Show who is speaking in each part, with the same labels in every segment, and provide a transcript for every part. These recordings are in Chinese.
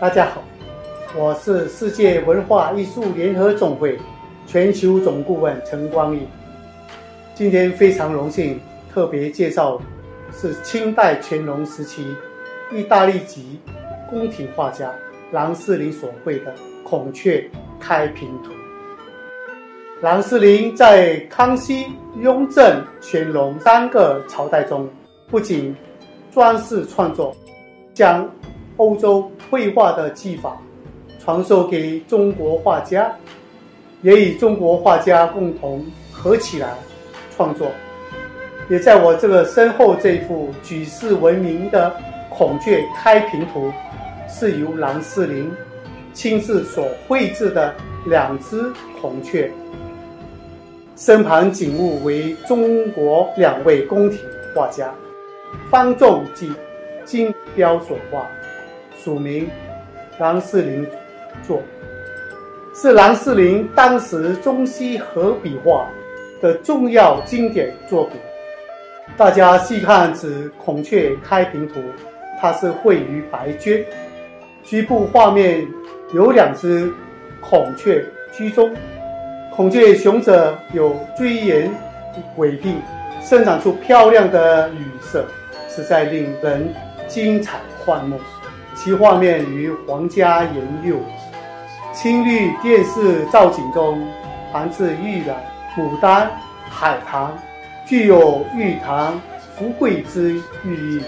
Speaker 1: 大家好，我是世界文化艺术联合总会全球总顾问陈光义。今天非常荣幸特别介绍是清代乾隆时期意大利籍宫廷画家郎世林所绘的《孔雀开屏图》。郎世林在康熙、雍正、乾隆三个朝代中，不仅装饰创作，将欧洲绘画的技法传授给中国画家，也与中国画家共同合起来创作。也在我这个身后这幅举世闻名的《孔雀开屏图》，是由郎世林亲自所绘制的两只孔雀。身旁景物为中国两位宫廷画家方仲及金雕所画。署名郎世林作，是郎世林当时中西合笔画的重要经典作品。大家细看此孔雀开屏图，它是绘于白绢，局部画面有两只孔雀居中，孔雀雄者有追颜尾鬓，生长出漂亮的羽色，实在令人精彩幻目。其画面与皇家沿用，青绿电视造景中含自玉兰、牡丹、海棠，具有玉堂福贵之寓意。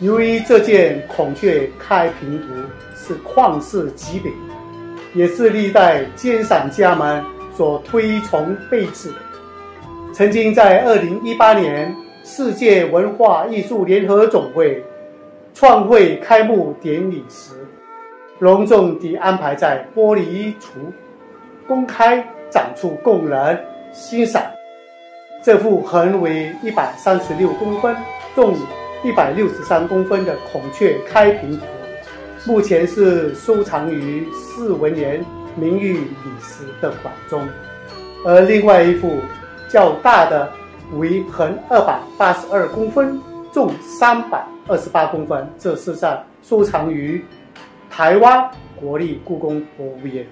Speaker 1: 由于这件孔雀开屏图是旷世极品，也是历代鉴赏家们所推崇备至的。曾经在二零一八年世界文化艺术联合总会。创会开幕典礼时，隆重地安排在玻璃橱公开展出供人欣赏。这幅横为一百三十六公分、重一百六十三公分的孔雀开屏图，目前是收藏于四文联名誉理事的馆中。而另外一幅较大的为横二百八十二公分。重三百二十八公分，这是在收藏于台湾国立故宫博物院。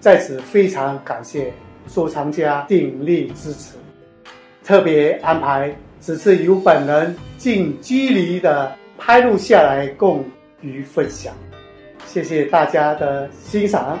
Speaker 1: 在此非常感谢收藏家鼎力支持，特别安排此次由本人近距离的拍录下来，供予分享。谢谢大家的欣赏。